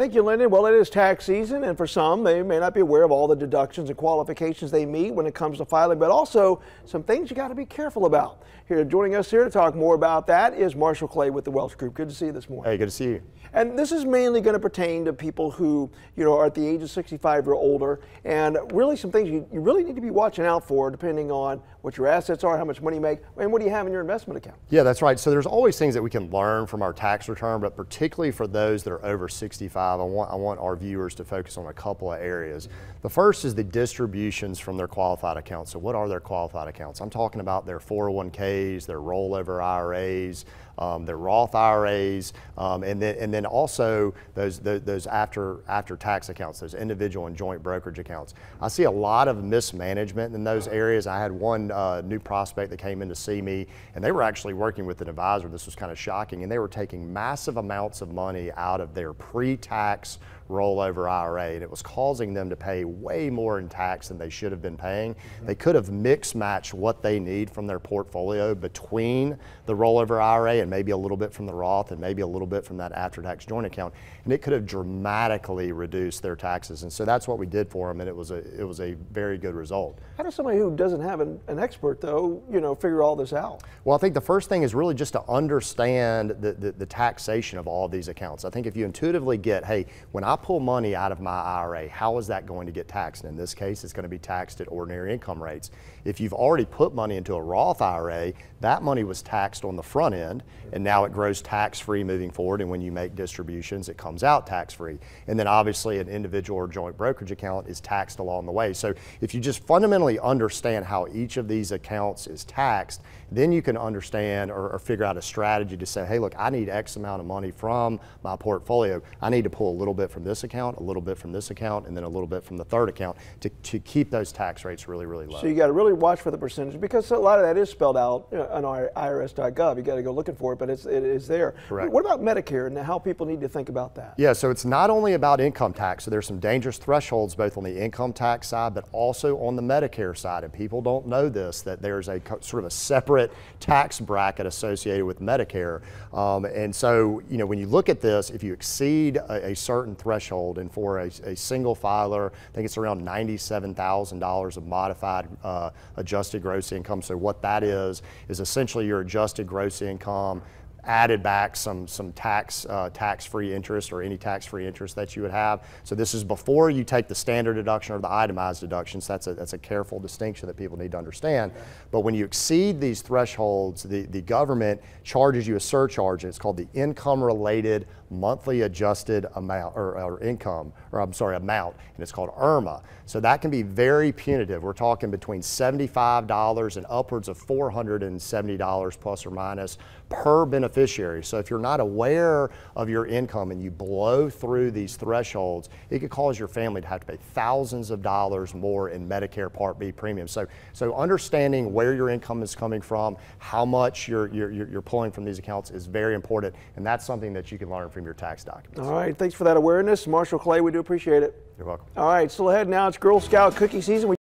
Thank you, Lyndon. Well, it is tax season, and for some, they may not be aware of all the deductions and qualifications they meet when it comes to filing, but also some things you got to be careful about. Here, joining us here to talk more about that is Marshall Clay with the Welch Group. Good to see you this morning. Hey, good to see you. And this is mainly going to pertain to people who, you know, are at the age of 65 or older, and really some things you, you really need to be watching out for depending on what your assets are, how much money you make, and what do you have in your investment account. Yeah, that's right. So there's always things that we can learn from our tax return, but particularly for those that are over 65, I want, I want our viewers to focus on a couple of areas. The first is the distributions from their qualified accounts. So what are their qualified accounts? I'm talking about their 401ks, their rollover IRAs, um, their Roth IRAs, um, and then and then also those, those, those after after tax accounts, those individual and joint brokerage accounts. I see a lot of mismanagement in those areas. I had one uh, new prospect that came in to see me, and they were actually working with an advisor. This was kind of shocking, and they were taking massive amounts of money out of their pre-tax tax rollover IRA, and it was causing them to pay way more in tax than they should have been paying. Mm -hmm. They could have mix matched what they need from their portfolio between the rollover IRA and maybe a little bit from the Roth and maybe a little bit from that after-tax joint account, and it could have dramatically reduced their taxes. And so that's what we did for them, and it was a it was a very good result. How does somebody who doesn't have an, an expert though, you know, figure all this out? Well, I think the first thing is really just to understand the, the, the taxation of all of these accounts. I think if you intuitively get, hey, when I pull money out of my IRA, how is that going to get taxed? In this case, it's going to be taxed at ordinary income rates. If you've already put money into a Roth IRA, that money was taxed on the front end, and now it grows tax-free moving forward. And when you make distributions, it comes out tax-free. And then obviously an individual or joint brokerage account is taxed along the way. So if you just fundamentally understand how each of these accounts is taxed, then you can understand or, or figure out a strategy to say, hey, look, I need X amount of money from my portfolio. I need to pull a little bit from this account, a little bit from this account, and then a little bit from the third account to, to keep those tax rates really, really low. So you got to really watch for the percentage because a lot of that is spelled out on IRS.gov. You got to go looking for it, but it's, it is there. Correct. What about Medicare and how people need to think about that? Yeah, so it's not only about income tax. So there's some dangerous thresholds both on the income tax side, but also on the Medicare side. And people don't know this, that there's a sort of a separate tax bracket associated with Medicare. Um, and so, you know, when you look at this, if you exceed a, a certain threshold, and for a, a, single filer, I think it's around $97,000 of modified uh, adjusted gross income. So what that is, is essentially your adjusted gross income added back some, some tax, uh, tax-free interest or any tax-free interest that you would have. So this is before you take the standard deduction or the itemized deductions. That's a, that's a careful distinction that people need to understand. But when you exceed these thresholds, the, the government charges you a surcharge. It's called the income-related monthly adjusted amount or, or, income, or I'm sorry, amount, and it's called IRMAA. So that can be very punitive. We're talking between $75 and upwards of $470 plus or minus per So if you're not aware of your income and you blow through these thresholds, it could cause your family to have to pay thousands of dollars more in Medicare Part B premiums. So, so understanding where your income is coming from, how much you're, you're, you're pulling from these accounts is very important, and that's something that you can learn from your tax documents. All right, thanks for that awareness. Marshall Clay, we do appreciate it. You're welcome. All right, still ahead now. It's Girl Scout cookie season. We